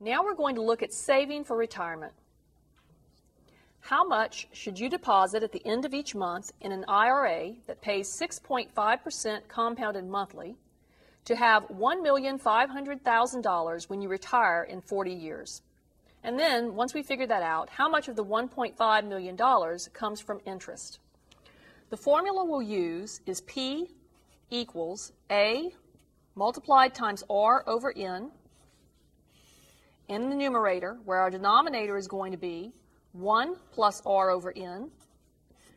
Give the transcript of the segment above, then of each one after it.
Now we're going to look at saving for retirement. How much should you deposit at the end of each month in an IRA that pays 6.5% compounded monthly to have $1,500,000 when you retire in 40 years? And then, once we figure that out, how much of the $1.5 million comes from interest? The formula we'll use is P equals A multiplied times R over N in the numerator, where our denominator is going to be 1 plus r over n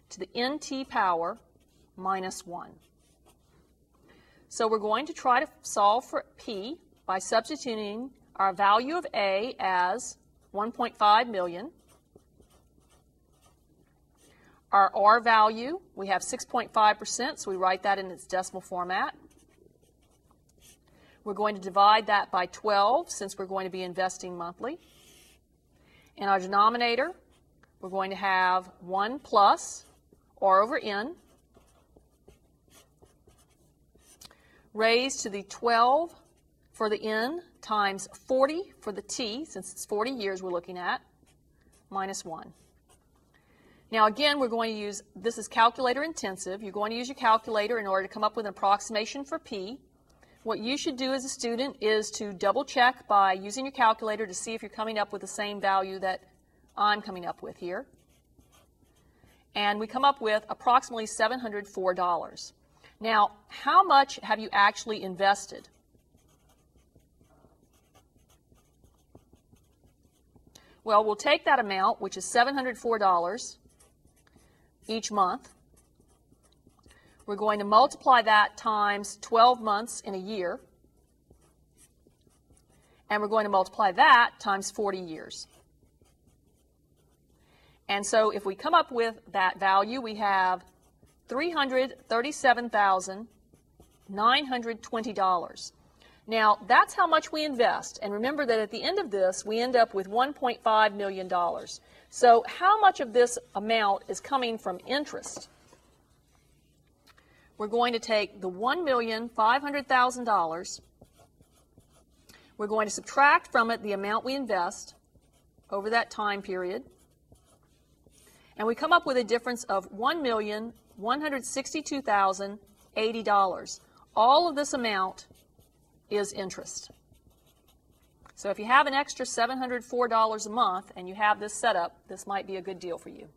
to the nt power minus 1. So we're going to try to solve for p by substituting our value of a as 1.5 million. Our r value, we have 6.5%, so we write that in its decimal format. We're going to divide that by 12 since we're going to be investing monthly. In our denominator, we're going to have 1 plus r over n raised to the 12 for the n times 40 for the t, since it's 40 years we're looking at, minus 1. Now again, we're going to use, this is calculator intensive. You're going to use your calculator in order to come up with an approximation for p. What you should do as a student is to double check by using your calculator to see if you're coming up with the same value that I'm coming up with here. And we come up with approximately $704. Now, how much have you actually invested? Well, we'll take that amount, which is $704 each month, we're going to multiply that times 12 months in a year. And we're going to multiply that times 40 years. And so if we come up with that value, we have $337,920. Now, that's how much we invest. And remember that at the end of this, we end up with $1.5 million. So how much of this amount is coming from interest? We're going to take the $1,500,000, we're going to subtract from it the amount we invest over that time period, and we come up with a difference of $1,162,080. All of this amount is interest. So if you have an extra $704 a month and you have this set up, this might be a good deal for you.